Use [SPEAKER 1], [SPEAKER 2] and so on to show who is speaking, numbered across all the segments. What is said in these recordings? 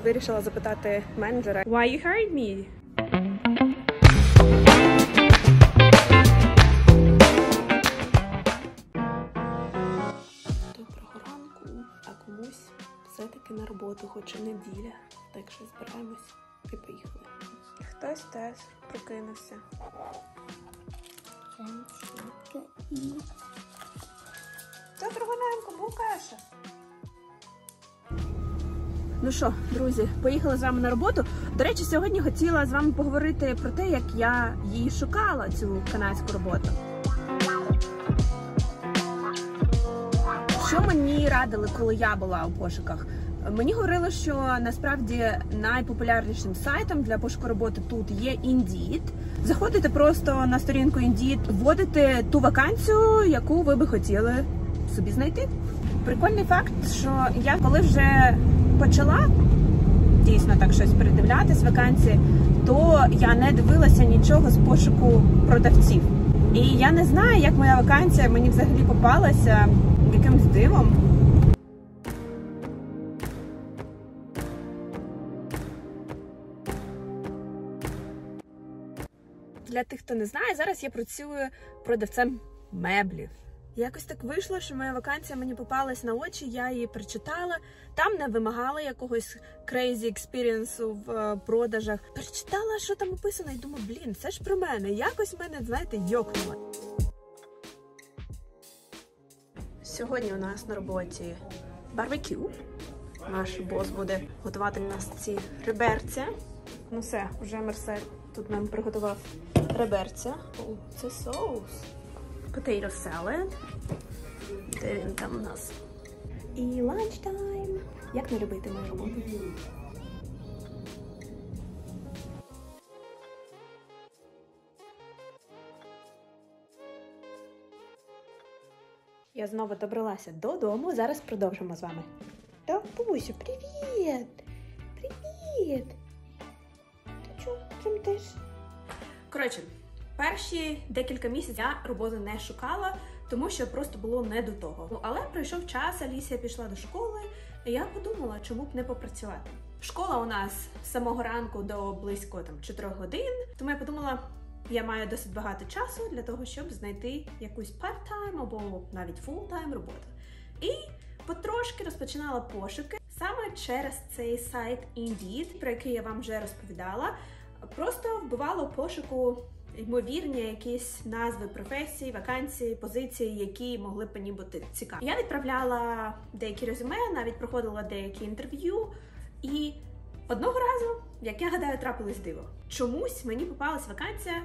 [SPEAKER 1] Вирішила запитати менеджера. Why you hired me? Доброго ранку, а комусь все-таки на роботу, хоч і неділя. Так що збираємось і поїхали. Хтось теж прокинувся. Доброго ранку, Букаша. Ну що, друзі, поїхали з вами на роботу. До речі, сьогодні хотіла з вами поговорити про те, як я її шукала, цю канадську роботу. Що мені радили, коли я була у пошуках? Мені говорили, що насправді найпопулярнішим сайтом для пошуку роботи тут є Indeed. Заходите просто на сторінку Indeed, вводите ту вакансію, яку ви би хотіли собі знайти. Прикольний факт, що я коли вже почала дійсно так щось передивлятись вакансії, то я не дивилася нічого з пошуку продавців. І я не знаю, як моя вакансія мені взагалі попалася якимсь дивом. Для тих, хто не знає, зараз я працюю продавцем меблів. Якось так вийшло, що моя вакансія мені попалась на очі, я її прочитала. Там не вимагала якогось crazy experience у в е, продажах. Прочитала, що там описано, і думаю, блін, це ж про мене. Якось мене, знаєте, йокнуло. Сьогодні у нас на роботі барбекю. Наш бос буде готувати для нас ці реберця. Ну все, вже Мерсель тут нам приготував реберця. О, це соус. Potato salad. Де він там у нас? І lunchtime. Як не любити мою роботу? Я знову добралася додому. Зараз продовжимо з вами. Бабусю, привіт! Привіт! Ти чого тремтиш? Коротше, перші декілька місяців я роботи не шукала, тому що просто було не до того. Але пройшов час, Алісія пішла до школи, і я подумала, чому б не попрацювати. Школа у нас з самого ранку до близько там 4 годин, тому я подумала. Я маю досить багато часу для того, щоб знайти якусь part-time або навіть full-time роботу. І потрошки розпочинала пошуки саме через цей сайт Indeed, про який я вам вже розповідала. Просто вбивала пошуку ймовірні якісь назви професій, вакансії, позиції, які могли б мені бути цікаві. Я відправляла деякі резюме, навіть проходила деякі інтерв'ю і. Одного разу, як я гадаю, трапилось диво. Чомусь мені попалась вакансія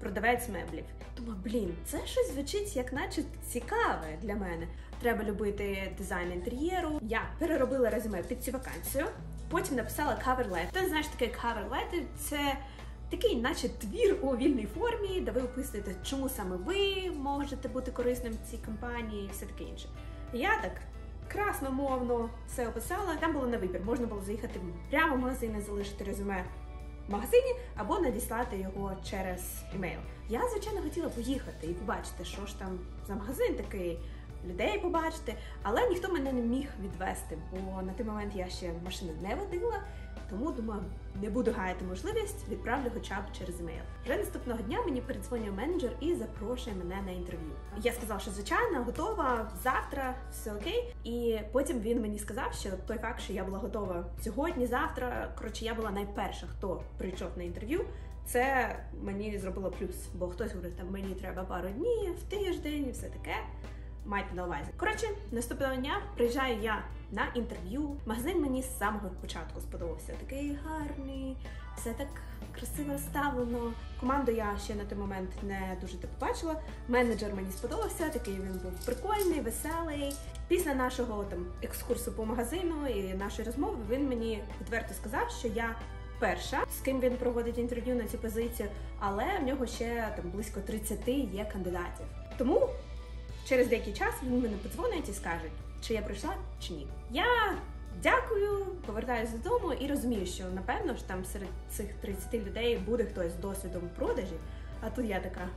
[SPEAKER 1] продавець меблів. Думаю, блін, це щось звучить як наче цікаве для мене. Треба любити дизайн інтер'єру. Я переробила резюме під цю вакансію. Потім написала cover letter. Хто не знає, таке cover letter? Це такий, наче твір у вільній формі, де ви описуєте, чому саме ви можете бути корисним в цій компанії і все таке інше. Я так красномовно все описала. Там було на вибір. Можна було заїхати прямо в магазин і залишити резюме в магазині або надіслати його через емейл. Я, звичайно, хотіла поїхати і побачити, що ж там за магазин такий. Людей побачити, але ніхто мене не міг відвести, бо на той момент я ще машину не водила, тому думаю, не буду гаяти можливість, відправлю хоча б через емейл. Вже наступного дня мені передзвонює менеджер і запрошує мене на інтерв'ю. Я сказала, що звичайно готова завтра, все окей. І потім він мені сказав, що той факт, що я була готова сьогодні, завтра. Коротше, я була найперша, хто прийшов на інтерв'ю. Це мені зробило плюс, бо хтось говорить, там мені треба пару днів, тиждень і все таке. Майте на увазі. Коротше, наступного дня приїжджаю я на інтерв'ю. Магазин мені з самого початку сподобався. Такий гарний, все так красиво розставлено. Команду я ще на той момент не дуже так побачила. Менеджер мені сподобався, такий він був прикольний, веселий. Після нашого там екскурсу по магазину і нашої розмови він мені відверто сказав, що я. Перша, з ким він проводить інтерв'ю на цю позицію, але в нього ще там близько 30 є кандидатів. Тому Через деякий час він мене подзвонить і скаже, чи я прийшла, чи ні. Я дякую, повертаюся додому і розумію, що напевно ж там серед цих 30 людей буде хтось з досвідом продажі. А тут я така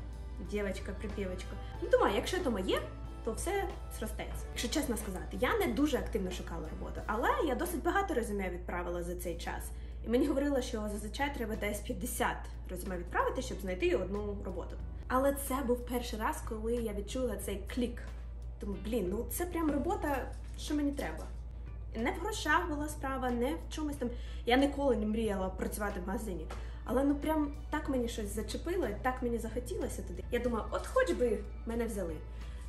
[SPEAKER 1] дівчинка, припівочка. Ну думаю, якщо то моє, то все зростеться. Якщо чесно сказати, я не дуже активно шукала роботу, але я досить багато резюме відправила за цей час. І мені говорили, що зазвичай треба десь 50 резюме відправити, щоб знайти одну роботу. Але це був перший раз, коли я відчула цей клік. Тому, блін, ну це прям робота, що мені треба. Не в грошах була справа, не в чомусь там. Я ніколи не мріяла працювати в магазині. Але ну прям так мені щось зачепило, так мені захотілося туди. Я думаю, от хоч би мене взяли.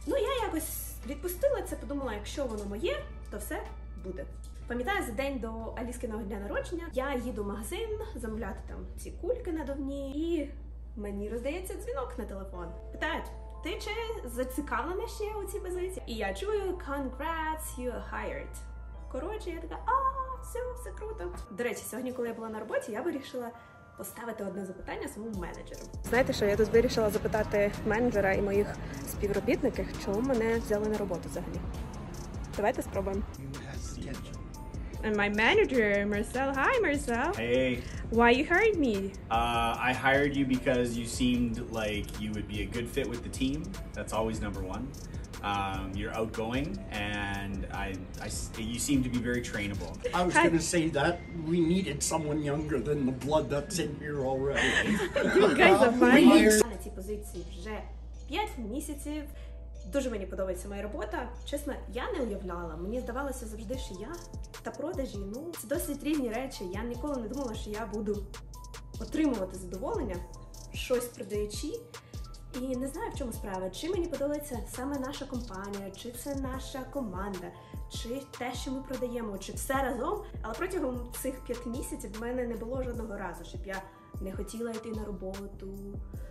[SPEAKER 1] Ну я якось відпустила це, подумала, якщо воно моє, то все буде. Пам'ятаю, за день до Аліскиного дня народження я їду в магазин замовляти там ці кульки надувні, і мені роздається дзвінок на телефон. Питають, ти чи зацікавлена ще у цій позиції? І я чую Congrats, you are hired. Коротше, я така, а, все, все круто. До речі, сьогодні, коли я була на роботі, я вирішила поставити одне запитання своєму менеджеру. Знаєте, що я тут вирішила запитати менеджера і моїх співробітників, чому мене взяли на роботу взагалі. Давайте спробуємо. And my manager, Marcel. Hi, Marcel.
[SPEAKER 2] Hey,
[SPEAKER 1] Why you hired me?
[SPEAKER 2] uh, I hired you because you seemed like you would be a good fit with the team. That's always number one. Um, you're outgoing, and I, I s- you seem to be very trainable.
[SPEAKER 3] I was
[SPEAKER 1] Hi.
[SPEAKER 3] going to say that we needed someone younger than the blood that's in here already.
[SPEAKER 1] You guys are
[SPEAKER 3] We
[SPEAKER 1] funny.
[SPEAKER 3] hired-
[SPEAKER 1] На цій позиції вже 5 місяців. Дуже мені подобається моя робота. Чесно, я не уявляла. Мені здавалося завжди, що я та продажі, ну це досить різні речі. Я ніколи не думала, що я буду отримувати задоволення, щось продаючи. І не знаю, в чому справа. Чи мені подобається саме наша компанія, чи це наша команда, чи те, що ми продаємо, чи все разом. Але протягом цих п'яти місяців в мене не було жодного разу, щоб я не хотіла йти на роботу.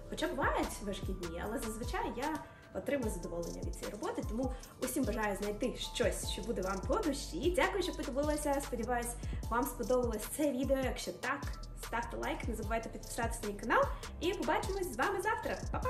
[SPEAKER 1] Хоча бувають важкі дні, але зазвичай я отримую задоволення від цієї роботи. Тому усім бажаю знайти щось, що буде вам по душі. Дякую, що подивилися. Сподіваюсь, вам сподобалось це відео. Якщо так, ставте лайк, не забувайте підписатися на мій канал. І побачимось з вами завтра. Па-па!